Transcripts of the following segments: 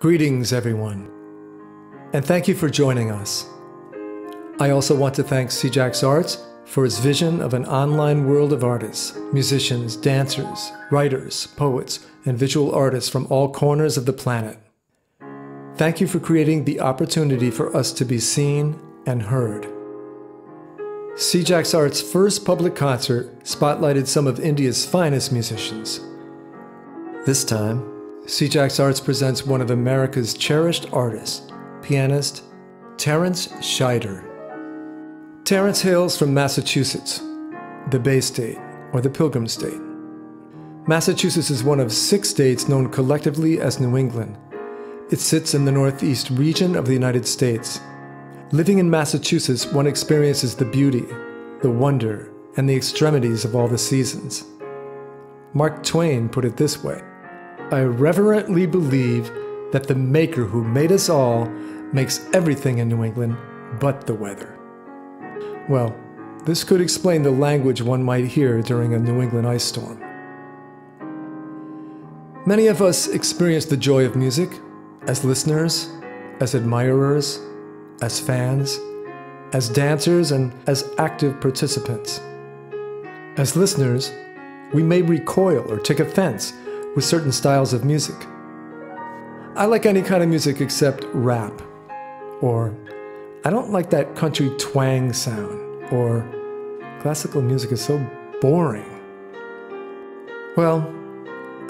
Greetings, everyone, and thank you for joining us. I also want to thank CJacks Arts for its vision of an online world of artists, musicians, dancers, writers, poets, and visual artists from all corners of the planet. Thank you for creating the opportunity for us to be seen and heard. CJacks Arts' first public concert spotlighted some of India's finest musicians. This time, CJacks Arts presents one of America's cherished artists, pianist Terrance Shider. Terrance hails from Massachusetts, the Bay State, or the Pilgrim State. Massachusetts is one of six states known collectively as New England. It sits in the northeast region of the United States Living in Massachusetts, one experiences the beauty, the wonder, and the extremities of all the seasons. Mark Twain put it this way I reverently believe that the Maker who made us all makes everything in New England but the weather. Well, this could explain the language one might hear during a New England ice storm. Many of us experience the joy of music as listeners, as admirers, as fans, as dancers, and as active participants. As listeners, we may recoil or take offense with certain styles of music. I like any kind of music except rap, or I don't like that country twang sound, or classical music is so boring. Well,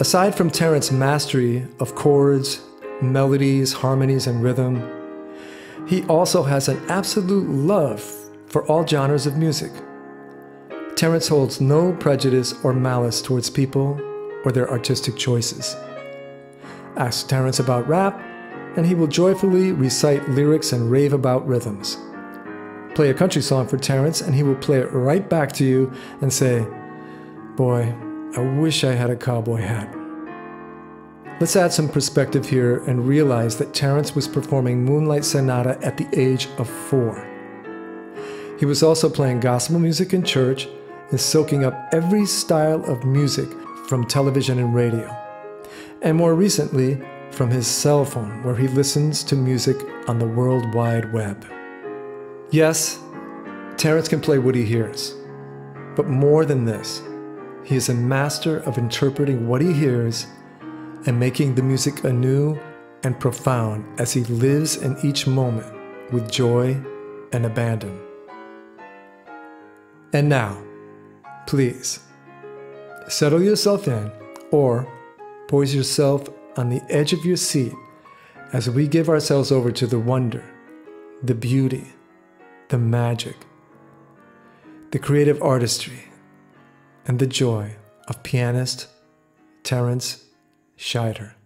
aside from Terrance's mastery of chords, melodies, harmonies, and rhythm, he also has an absolute love for all genres of music. Terrance holds no prejudice or malice towards people or their artistic choices. Ask Terrance about rap, and he will joyfully recite lyrics and rave about rhythms. Play a country song for Terrance, and he will play it right back to you and say, Boy, I wish I had a cowboy hat. Let's add some perspective here and realize that Terrance was performing Moonlight Sonata at the age of four. He was also playing gospel music in church and soaking up every style of music from television and radio. And more recently, from his cell phone, where he listens to music on the World Wide Web. Yes, Terrance can play what he hears. But more than this, he is a master of interpreting what he hears and making the music anew and profound as he lives in each moment with joy and abandon. And now, please, settle yourself in or poise yourself on the edge of your seat as we give ourselves over to the wonder, the beauty, the magic, the creative artistry, and the joy of pianist Terrance Shider.